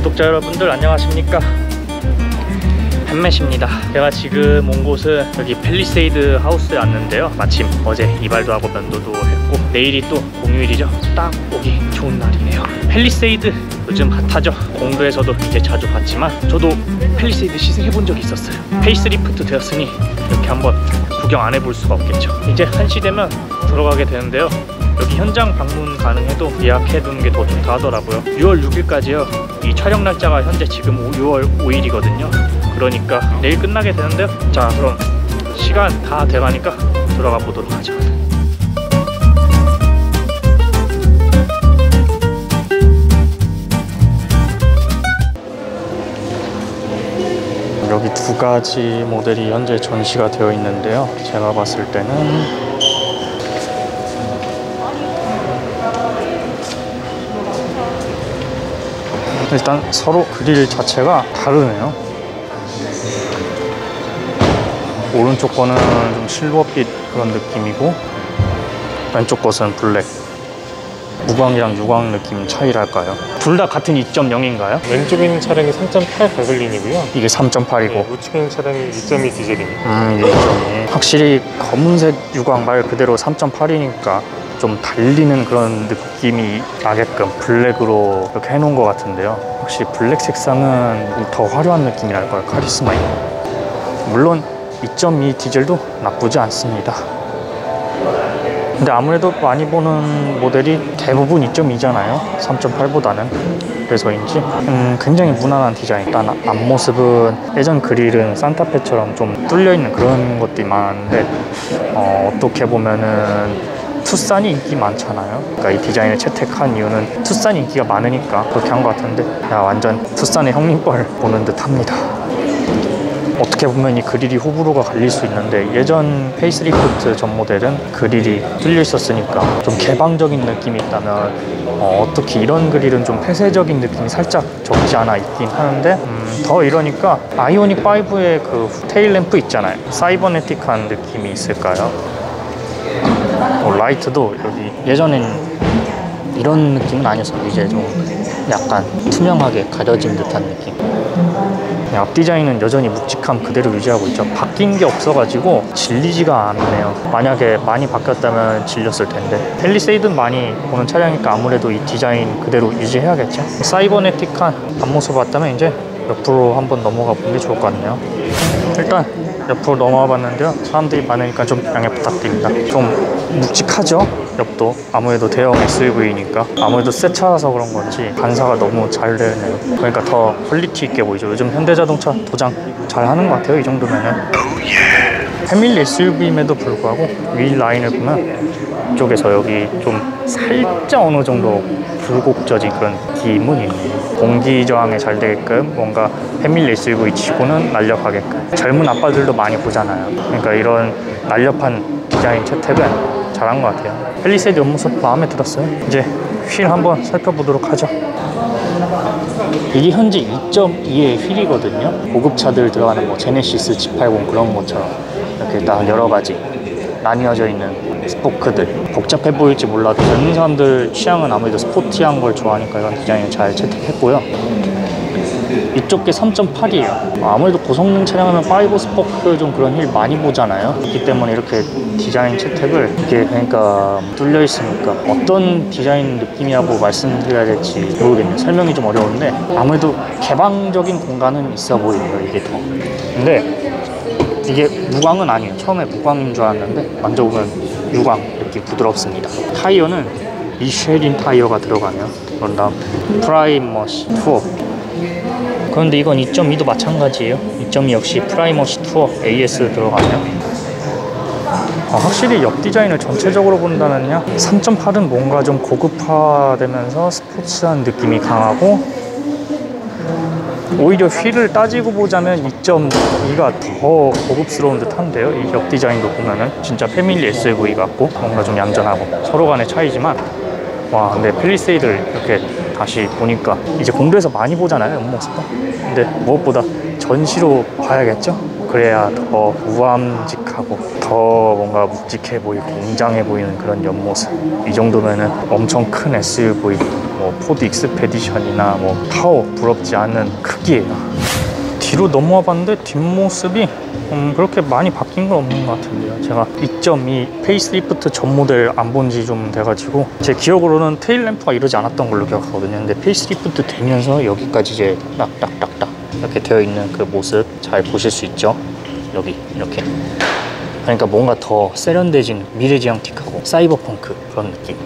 구독자 여러분들 안녕하십니까? 햄맷입니다. 제가 지금 온 곳은 여기 펠리세이드 하우스에 왔는데요. 마침 어제 이발도 하고 면도도 했고 내일이 또 공휴일이죠. 딱 오기 좋은 날이네요. 펠리세이드 요즘 핫하죠? 공도에서도 이제 자주 봤지만 저도 펠리세이드 시승해본 적이 있었어요. 페이스리프트 되었으니 이렇게 한번 구경 안 해볼 수가 없겠죠. 이제 1시 되면 들어가게 되는데요 여기 현장 방문 가능해도 예약해두는 게 더 좋다 하더라고요. 6월 6일까지요. 이 촬영 날짜가 현재 지금 6월 5일이거든요. 그러니까 내일 끝나게 되는데요. 자 그럼 시간 다 돼가니까 들어가 보도록 하죠. 여기 두 가지 모델이 현재 전시가 되어 있는데요. 제가 봤을 때는 일단 서로 그릴 자체가 다르네요 오른쪽 거는 좀 실버빛 그런 느낌이고 왼쪽 것은 블랙 무광이랑 유광 느낌 차이랄까요 둘 다 같은 2.0인가요? 왼쪽에 있는 차량이 3.8 가솔린이고요. 이게 3.8이고 네, 우측에 있는 차량이 2.2 디젤입니다. 음, 이게 2.2 확실히 검은색 유광 말 그대로 3.8이니까 좀 달리는 그런 느낌이 나게끔 블랙으로 이렇게 해놓은 것 같은데요. 확실히 블랙 색상은 더 화려한 느낌이랄까요 카리스마 있는? 물론 2.2 디젤도 나쁘지 않습니다. 근데 아무래도 많이 보는 모델이 대부분 2.2잖아요. 3.8보다는. 그래서인지 음, 굉장히 무난한 디자인. 일단 앞모습은 예전 그릴은 산타페처럼 좀 뚫려있는 그런 것들이 많은데 어, 어떻게 보면은 투싼이 인기 많잖아요. 그러니까 이 디자인을 채택한 이유는 투싼 인기가 많으니까 그렇게 한 것 같은데 야 완전 투싼의 형님뻘 보는 듯 합니다. 어떻게 보면 이 그릴이 호불호가 갈릴 수 있는데 예전 페이스리프트 전 모델은 그릴이 뚫려 있었으니까 좀 개방적인 느낌이 있다면 어떻게 이런 그릴은 좀 폐쇄적인 느낌이 살짝 적지 않아 있긴 하는데 음, 더 이러니까 아이오닉 5의 그 tail lamp 있잖아요. 사이버네틱한 느낌이 있을까요? 어, 라이트도 여기 예전엔 이런 느낌은 아니었어요. 이제 좀 약간 투명하게 가려진 듯한 느낌. 네, 앞 디자인은 여전히 묵직함 그대로 유지하고 있죠. 바뀐 게 없어가지고 질리지가 않네요. 만약에 많이 바뀌었다면 질렸을 텐데. 펠리세이드는 많이 보는 차량이니까 아무래도 이 디자인 그대로 유지해야겠죠. 사이버네틱한 앞모습 봤다면 이제 옆으로 한번 넘어가 보는 게 좋을 것 같네요. 일단 옆으로 넘어와 봤는데요. 사람들이 많으니까 좀 양해 부탁드립니다. 좀 묵직하죠? 옆도. 아무래도 대형 SUV니까. 아무래도 새 차라서 그런 건지 반사가 너무 잘 되네요 그러니까 더 quality 있게 보이죠. 요즘 현대자동차 도장 잘 하는 것 같아요 이 정도면은. family SUV임에도 불구하고 위 라인을 보면 이 쪽에서 여기 좀 살짝 어느 정도 굴곡져진 그런 느낌은 있네요. 공기 저항에 잘 되게끔 뭔가 family SUV 치고는 날렵하게끔. 젊은 아빠들도 많이 보잖아요. 그러니까 이런 날렵한 디자인 채택은 잘한 것 같아요. 펠리세이드 옆모습 마음에 들었어요? 이제 휠 한번 살펴보도록 하죠. 이게 현재 2.2의 휠이거든요. 고급차들 들어가는 뭐 제네시스 G80 그런 것처럼 이렇게 딱 여러 가지 나뉘어져 있는 스포크들. 복잡해 보일지 몰라도 젊은 사람들 취향은 아무래도 스포티한 걸 좋아하니까 이런 디자인을 잘 채택했고요. 이쪽 게 3.8이에요. 아무래도 고성능 차량하면 5 스포크 좀 그런 휠 많이 보잖아요. 그렇기 때문에 이렇게 디자인 채택을 이게 그러니까 뚫려 있으니까 어떤 디자인 느낌이라고 말씀드려야 될지 모르겠네요. 설명이 좀 어려운데 아무래도 개방적인 공간은 있어 보여요 이게 더. 근데 이게 무광은 아니에요. 처음에 무광인 줄 알았는데 만져보면 유광 이렇게 부드럽습니다. 타이어는 미쉐린 타이어가 들어가네요 그런 다음 프라이머시 투어. 그런데 이건 2.2도 마찬가지예요. 2.2 역시 프라이머시 투어 AS 들어가네요 아, 확실히 옆 디자인을 전체적으로 본다면요. 3.8은 뭔가 좀 고급화되면서 스포츠한 느낌이 강하고 오히려 휠을 따지고 보자면 2.2가 더 고급스러운 듯한데요. 이 옆 디자인도 보면은 진짜 family SUV 같고 뭔가 좀 얌전하고 서로 간의 차이지만 와 근데 펠리세이드를 이렇게 다시 보니까 이제 공도에서 많이 보잖아요 옆모습도 근데 무엇보다 전시로 봐야겠죠? 그래야 더 우람직하고 더 뭔가 묵직해 보이고 웅장해 보이는 그런 옆모습 이 정도면은 엄청 큰 SUV 뭐 포드 익스페디션이나 뭐 타호 부럽지 않은 크기예요. 뒤로 넘어와 봤는데 뒷모습이 음, 그렇게 많이 바뀐 건 없는 것 같은데요. 제가 2.2 페이스리프트 전 모델 안 본 지 좀 돼가지고 제 기억으로는 tail lamp가 이러지 않았던 걸로 기억하거든요. 근데 페이스리프트 되면서 여기까지 이제 딱딱딱딱 이렇게 되어 있는 그 모습 잘 보실 수 있죠. 여기 이렇게. 그러니까 뭔가 더 세련돼진 미래지향틱하고 사이버펑크 그런 느낌.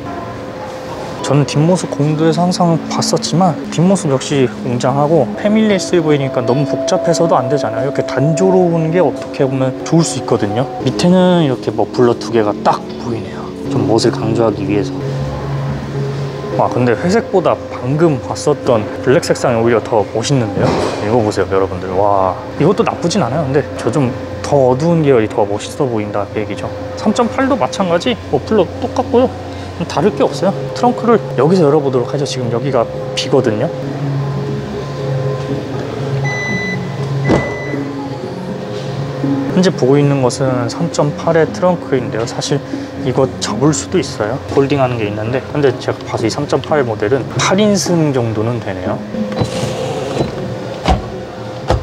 저는 뒷모습 공도에서 항상 봤었지만 뒷모습 역시 웅장하고 패밀리 SUV니까 너무 복잡해서도 안 되잖아요. 이렇게 단조로운 게 어떻게 보면 좋을 수 있거든요. 밑에는 이렇게 머플러 두 개가 딱 보이네요. 좀 멋을 강조하기 위해서. 와 근데 회색보다 방금 봤었던 블랙 색상이 오히려 더 멋있는데요? 이거 보세요 여러분들 와 이것도 나쁘진 않아요 근데 저 좀 더 어두운 계열이 더 멋있어 보인다 그 얘기죠 3.8도 마찬가지 머플러 똑같고요 다를 게 없어요 트렁크를 여기서 열어보도록 하죠 지금 여기가 비거든요 현재 보고 있는 것은 3.8의 트렁크인데요. 사실 이거 접을 수도 있어요. 홀딩하는 게 있는데 근데 제가 봐서 이 3.8 모델은 8인승 정도는 되네요.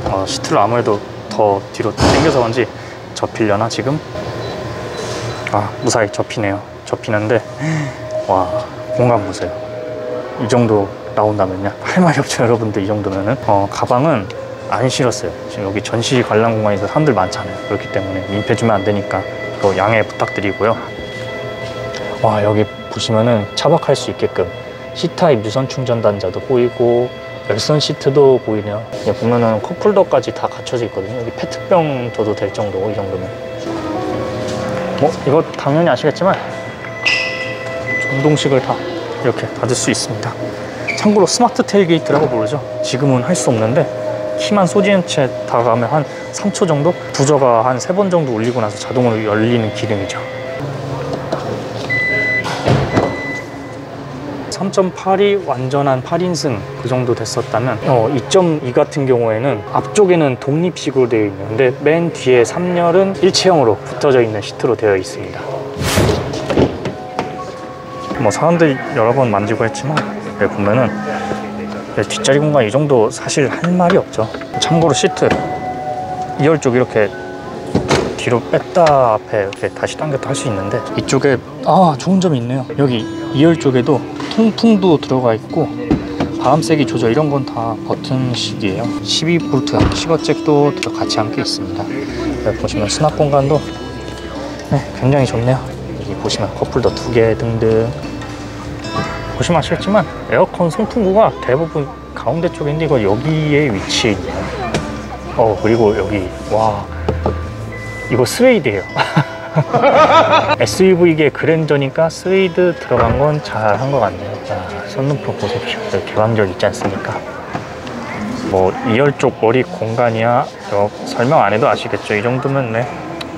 어, 시트를 아무래도 더 뒤로 당겨서 그런지 접히려나 지금? 아 무사히 접히네요. 접히는데 와 공간 보세요. 이 정도 나온다면요. 할 말이 없죠 여러분들 이 정도면은 어, 가방은 안 실었어요. 지금 여기 전시 관람 공간에서 사람들 많잖아요. 그렇기 때문에 민폐 주면 안 되니까 또 양해 부탁드리고요. 와 여기 보시면은 차박할 수 있게끔 C type 유선 충전 단자도 보이고 열선 시트도 보이네요. 보면은 cup holder까지 다 갖춰져 있거든요. 여기 페트병 둬도 될 정도고 이 정도면. 뭐 이거 당연히 아시겠지만 전동식으로 다 이렇게 닫을 수 있습니다. 참고로 smart tailgate라고 부르죠. 지금은 할 수 없는데 키만 소지한 채 다가가면 한 3초 정도? 부저가 한세번 정도 울리고 나서 자동으로 열리는 기능이죠. 3.8이 완전한 8인승 그 정도 됐었다면 어, 2.2 같은 경우에는 앞쪽에는 독립식으로 되어 있는데 맨 뒤에 3열은 일체형으로 붙어져 있는 시트로 되어 있습니다. 뭐 사람들이 여러 번 만지고 했지만 여기 보면은 네, 뒷자리 공간 이 정도 사실 할 말이 없죠. 참고로 시트 2열 쪽 이렇게 뒤로 뺐다 앞에 이렇게 다시 당겼다 할 수 있는데 이쪽에 아 좋은 점이 있네요. 여기 2열 쪽에도 통풍도 들어가 있고 바람 세기 조절 이런 건 다 버튼식이에요. 12V 시거잭도 같이 함께 있습니다. 보시면 수납 공간도 네, 굉장히 좋네요. 여기 보시면 컵홀더 두개 등등 보시면 아시겠지만 에어컨 송풍구가 대부분 가운데 쪽인데 이거 여기에 위치해 있네요. 어 그리고 여기 와 이거 스웨이드예요. SUV계 그랜저니까 스웨이드 들어간 건 잘한 것 같네요. 자, 선루프 보십시오. 개방적이지 않습니까? 뭐 2열 쪽 머리 공간이야 설명 안 해도 아시겠죠? 이 정도면 네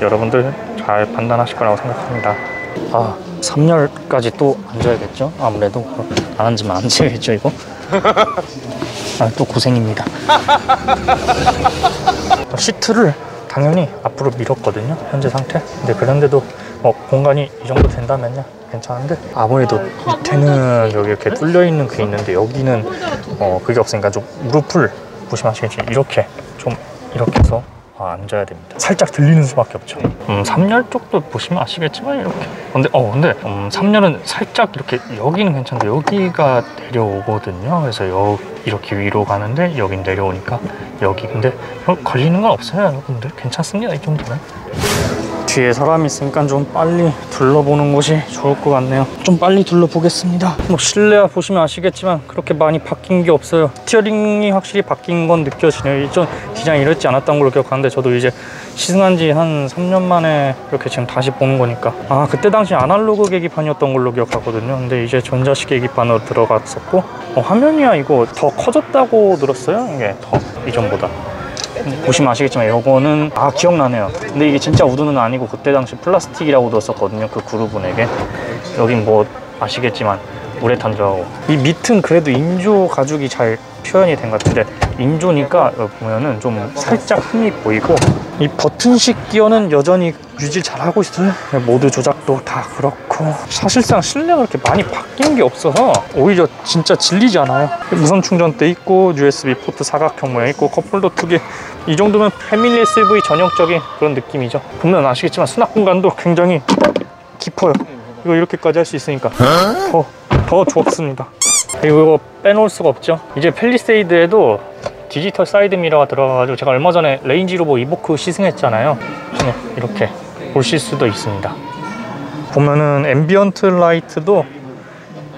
여러분들 잘 판단하실 거라고 생각합니다. 아 3열까지 또 앉아야겠죠? 아무래도 안 앉으면 안 되겠죠 이거? 아, 또 고생입니다. 시트를 당연히 앞으로 밀었거든요 현재 상태 근데 그런데도 뭐 공간이 이 정도 된다면요 괜찮은데 아무래도 밑에는 여기 이렇게 뚫려 있는 게 있는데 여기는 어 그게 없으니까 좀 무릎을 보시면 아시겠지만 이렇게 좀 이렇게 해서 아, 앉아야 됩니다. 살짝 들리는 수밖에 없죠. 음 3열 쪽도 보시면 아시겠지만 이렇게. 근데 어 근데 음 3열은 살짝 이렇게 여기는 괜찮은데 여기가 내려오거든요. 그래서 여 이렇게 위로 가는데 여긴 내려오니까 여기. 근데 어, 걸리는 건 없어요 여러분들. 괜찮습니다 이 정도는 뒤에 사람이 있으니까 좀 빨리 둘러보는 것이 좋을 것 같네요. 좀 빨리 둘러보겠습니다. 뭐 실내 보시면 아시겠지만 그렇게 많이 바뀐 게 없어요. steering이 확실히 바뀐 건 느껴지네요. 이전 디자인 이렇지 않았던 걸로 기억하는데 저도 이제 시승한 지 한 3년 만에 이렇게 지금 다시 보는 거니까. 아 그때 당시 아날로그 계기판이었던 걸로 기억하거든요. 근데 이제 전자식 계기판으로 들어갔었고. 어, 화면이야 이거. 더 커졌다고 들었어요? 이게 더 이전보다 보시면 아시겠지만 이거는 아 기억나네요. 근데 이게 진짜 우드는 아니고 그때 당시 플라스틱이라고 들었었거든요 그 그루분에게. 여긴 뭐 아시겠지만 우레탄 들어가고 이 밑은 그래도 인조 가죽이 잘 표현이 된 것 같은데 인조니까 보면은 좀 살짝 흠이 보이고 이 버튼식 기어는 여전히 유지 잘 하고 있어요. 모드 조작도 다 그렇고 사실상 실내가 그렇게 많이 바뀐 게 없어서 오히려 진짜 질리지 않아요. 무선 충전대 있고 USB 포트 사각형 모양 있고 컵홀더 두 개. 이 정도면 패밀리 SUV 전형적인 그런 느낌이죠. 보면 아시겠지만 수납 공간도 굉장히 깊어요. 이거 이렇게까지 할 수 있으니까 더, 더 좋습니다. 그리고 빼놓을 수가 없죠. 이제 펠리세이드에도 디지털 사이드 미러가 들어가가지고 제가 얼마 전에 레인지 로버 이보크 시승했잖아요. 네, 이렇게 보실 수도 있습니다. 보면은 ambient light도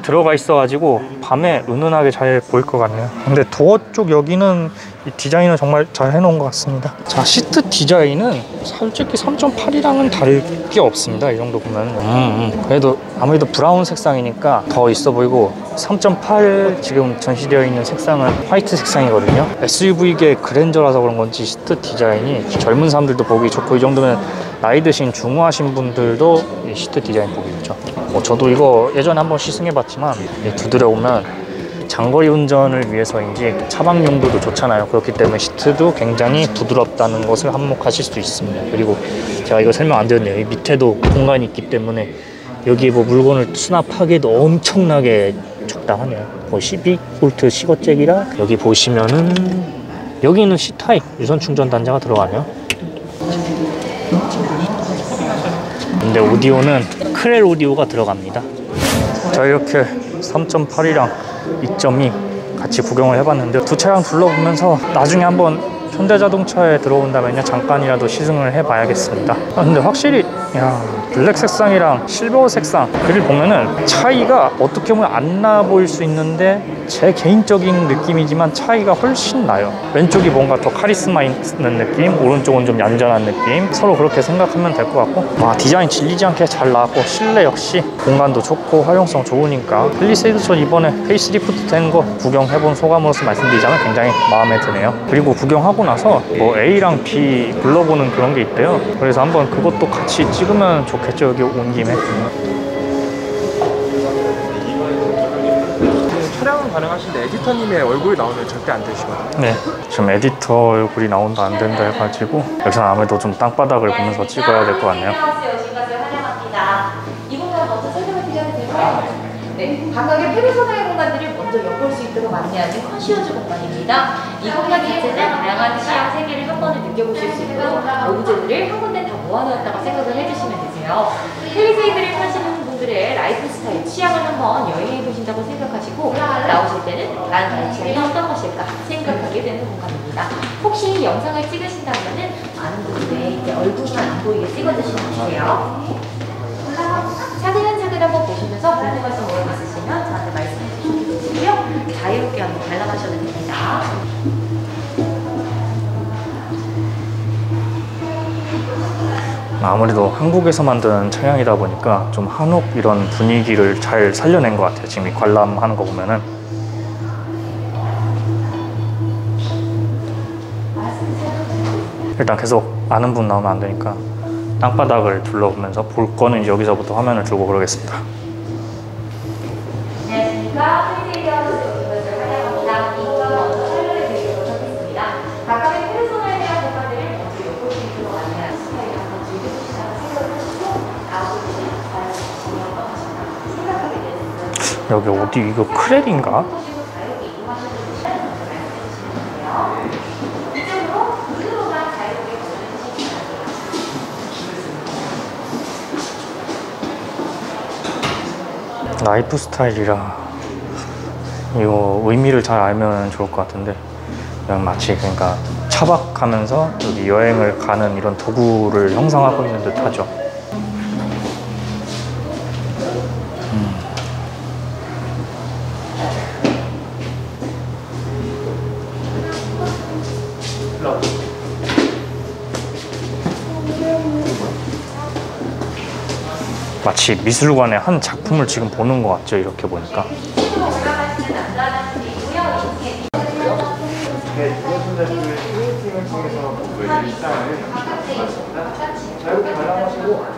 들어가 있어가지고 밤에 은은하게 잘 보일 것 같네요. 근데 도어 쪽 여기는 이 디자인을 정말 잘 해놓은 것 같습니다. 자 시트 디자인은 솔직히 3.8이랑은 다를 게 없습니다. 이 정도 보면 음, 음. 그래도 아무래도 브라운 색상이니까 더 있어 보이고 3.8 지금 전시되어 있는 색상은 화이트 색상이거든요. SUV계 그랜저라서 그런 건지 시트 디자인이 젊은 사람들도 보기 좋고 이 정도면 나이 드신 중후하신 분들도 이 시트 디자인 보기 좋죠. 뭐 저도 이거 예전에 한번 시승해봤지만 이 두드려 보면 장거리 운전을 위해서인지 차박 용도도 좋잖아요. 그렇기 때문에 시트도 굉장히 부드럽다는 것을 한몫하실 수 있습니다. 그리고 제가 이거 설명 안 드렸네요. 이 밑에도 공간이 있기 때문에 여기에 뭐 물건을 수납하기도 엄청나게 적당하네요. 뭐 12V 시거잭이라 여기 보시면은 여기는 C타입 유선 충전 단자가 들어가네요. 근데 오디오는 크렐 오디오가 들어갑니다. 자 이렇게 3.8이랑 2.2 같이 구경을 해봤는데 두 차량 둘러보면서 나중에 한번 현대자동차에 들어온다면요 잠깐이라도 시승을 해봐야겠습니다. 아, 근데 확실히 야 블랙 색상이랑 실버 색상 그릴 보면은 차이가 어떻게 보면 안 나 보일 수 있는데 제 개인적인 느낌이지만 차이가 훨씬 나요. 왼쪽이 뭔가 더 카리스마 있는 느낌, 오른쪽은 좀 얌전한 느낌. 서로 그렇게 생각하면 될 것 같고, 와 디자인 질리지 않게 잘 나왔고 실내 역시 공간도 좋고 활용성 좋으니까 펠리세이드 전 이번에 페이스리프트 된 거 구경해본 소감으로서 말씀드리자면 굉장히 마음에 드네요. 그리고 구경하고 나서 뭐 A랑 B 불러보는 그런 게 있대요. 그래서 한번 그것도 같이 찍으면 좋겠죠 여기 온 김에. 가능하신데 에디터님의 얼굴이 나오면 절대 안 되시거든요. 네, 지금 에디터 얼굴이 나온다 안 된다 해가지고 여기서는 아무래도 좀 땅바닥을 보면서 찍어야 될 것 같네요. 네, 각각의 페르소나의 공간들을 먼저 엿볼 수 있도록 안내하는 컨시어즈 공간입니다. 이 공간 자체는 다양한 취향 세계를 한 번에 느껴보실 수 있고 오브제들을 한 군데 다 모아놓았다고 생각을 해주시면 되세요. 펠리세이드를 타시는 분들의 라이프 스타일, 취향을 한번 여행해 보신다고 생각하시고 나오실 때는 난 나의 취향이 어떤 것일까 생각하게 되는 공간입니다. 혹시 영상을 찍으신다면은 많은 분들의 이제 얼굴만 안 보이게 찍어주시면 돼요. 차근차근 한번 보시면서 궁금하신 거 있으시면 저한테 말씀해 주시면 되고요. 자유롭게 한번 관람하셔도 됩니다. 아무래도 한국에서 만든 차량이다 보니까 좀 한옥 이런 분위기를 잘 살려낸 것 같아요. 지금 이 관람하는 거 보면은. 일단 계속 아는 분 나오면 안 되니까 땅바닥을 둘러보면서 볼 거는 여기서부터 화면을 들고 그러겠습니다. 유롭게 걸어주시면 돼요. 라이프 스타일이라 이거 의미를 잘 알면 좋을 것 같은데 그냥 마치 그러니까 차박하면서 여기 여행을 가는 이런 도구를 형성하고 있는 듯하죠. 마치 미술관의 한 작품을 지금 보는 것 같죠 이렇게 보니까. 스튜디오하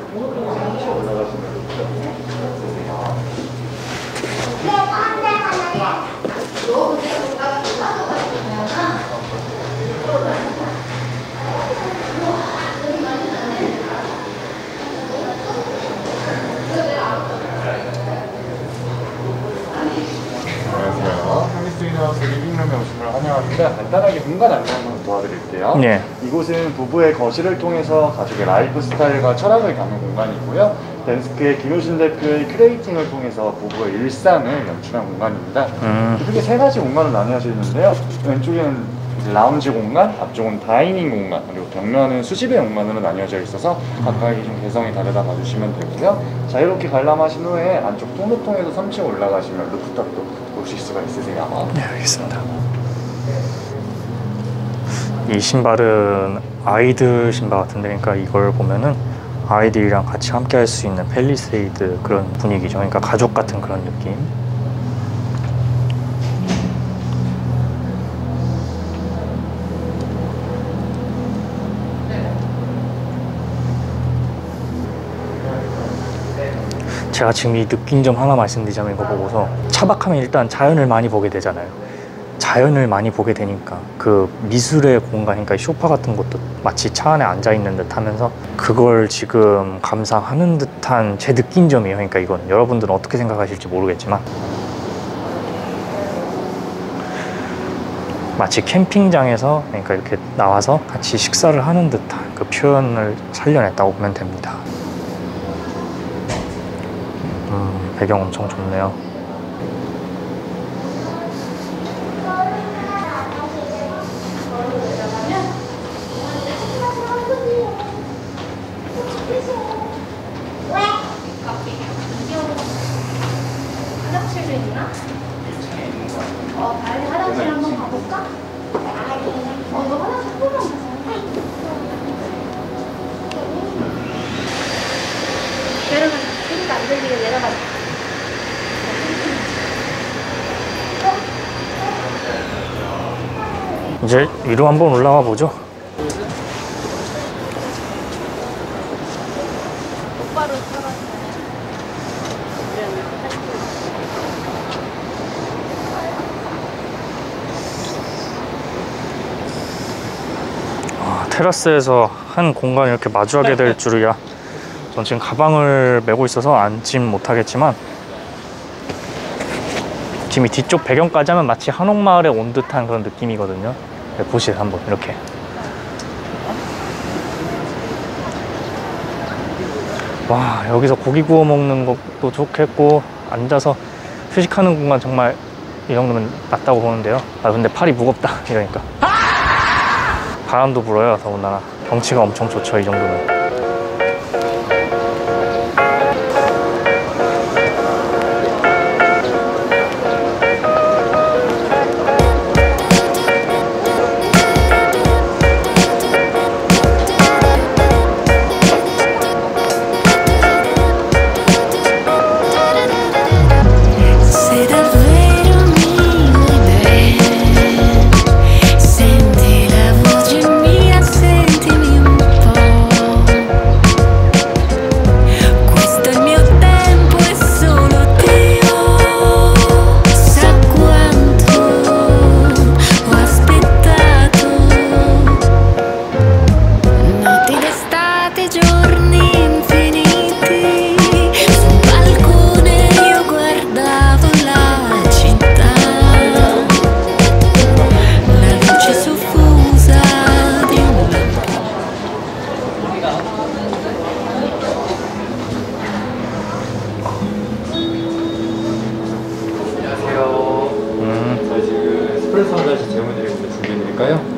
living room에 오신 걸 환영합니다. 간단하게 공간 안내 한번 도와드릴게요. 네. 이곳은 부부의 거실을 통해서 가족의 라이프 스타일과 철학을 담은 공간이고요. 댄스크의 김효신 대표의 curating을 통해서 부부의 일상을 연출한 공간입니다. 음, 크게 세 가지 공간을 나뉘어지는데요. 왼쪽에는 라운지 공간, 앞쪽은 dining 공간, 그리고 벽면은 수집의 공간으로 나뉘어져 있어서 각각이 좀 개성이 다르다 봐주시면 되고요. 자 이렇게 관람하신 후에 안쪽 통로 통해서 3층 올라가시면 rooftop도 보실 수가 있으세요. 네, 알겠습니다. 이 신발은 아이들 신발 같은데, 그러니까 이걸 보면은 아이들이랑 같이 함께 할 수 있는 펠리세이드 그런 분위기죠. 그러니까 가족 같은 그런 느낌. 제가 지금 이 느낀 점 하나 말씀드리자면 이거 보고서 차박하면 일단 자연을 많이 보게 되잖아요. 자연을 많이 보게 되니까 그 미술의 공간, 그러니까 쇼파 같은 것도 마치 차 안에 앉아 있는 듯 하면서 그걸 지금 감상하는 듯한 제 느낀 점이에요. 그러니까 이건 여러분들은 어떻게 생각하실지 모르겠지만 마치 캠핑장에서 그러니까 이렇게 나와서 같이 식사를 하는 듯한 그 표현을 살려냈다고 보면 됩니다. 음, 배경 엄청 좋네요. 화장실도 있나? 어, 다른 화장실 한번 가볼까? 어, 너 화장실 한 번만 가자. 내려가자. 소리가 안 들리게 내려가자. 이제 위로 한번 올라가 보죠. 아, 테라스에서 한 공간을 이렇게 마주하게 될 줄이야. 전 지금 가방을 메고 있어서 앉진 못하겠지만 지금 이 뒤쪽 배경까지 하면 마치 한옥마을에 온 듯한 그런 느낌이거든요. 네, 보시죠 한번 이렇게. 와 여기서 고기 구워 먹는 것도 좋겠고 앉아서 휴식하는 공간 정말 이 정도면 낫다고 보는데요. 아 근데 팔이 무겁다 이러니까. 바람도 불어요 더군다나 경치가 엄청 좋죠 이 정도면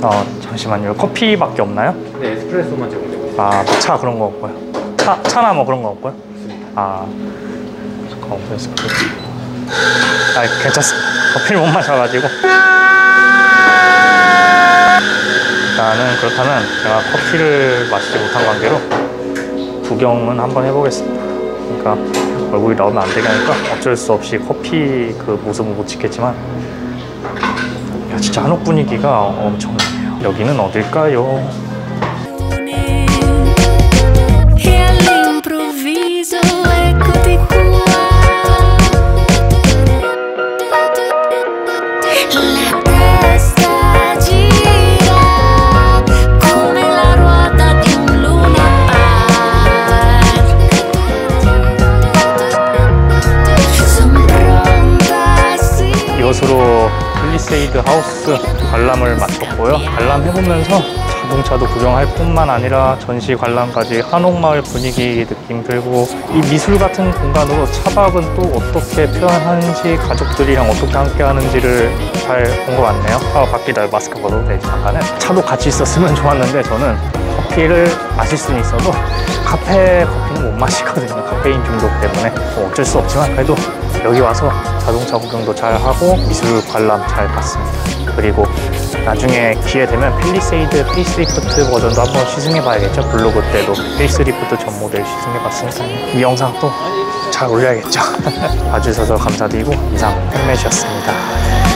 어, 잠시만요. 커피밖에 없나요? 네, 에스프레소만 제공되고 있습니다. 아, 차 그런 거 없고요. 차, 차나 뭐 그런 거 없고요? 아, 잠깐만 보겠습니다 아, 괜찮습니다. 커피를 못 마셔가지고. 일단은 그렇다면 제가 커피를 마시지 못한 관계로 구경은 한번 해보겠습니다. 그러니까 얼굴이 나오면 안 되게 하니까 어쩔 수 없이 커피 그 모습은 못 찍겠지만 야 진짜 한옥 분위기가 엄청나네요 여기는 어딜까요? 이것으로 펠리세이드 하우스 관람을 마쳤고요. 관람해보면서 자동차도 구경할 뿐만 아니라 전시 관람까지 한옥마을 분위기 느낌 들고 이 미술 같은 공간으로 차박은 또 어떻게 표현하는지 가족들이랑 어떻게 함께 하는지를 잘 본 것 같네요. 아, 바뀌다 마스크 벗어도 잠깐은 차도 같이 있었으면 좋았는데 저는 커피를 마실 수는 있어도 카페 커피는 못 마시거든요. 카페인 중독 때문에 뭐 어쩔 수 없지만 그래도 여기 와서 자동차 구경도 잘 하고 미술 관람 잘 봤습니다. 그리고 나중에 기회 되면 펠리세이드 페이스리프트 버전도 한번 시승해 봐야겠죠. 블로그 때도 페이스리프트 전 모델 시승해 봤으니까 이 영상 또 잘 올려야겠죠. 봐주셔서 감사드리고 이상 팬매시였습니다.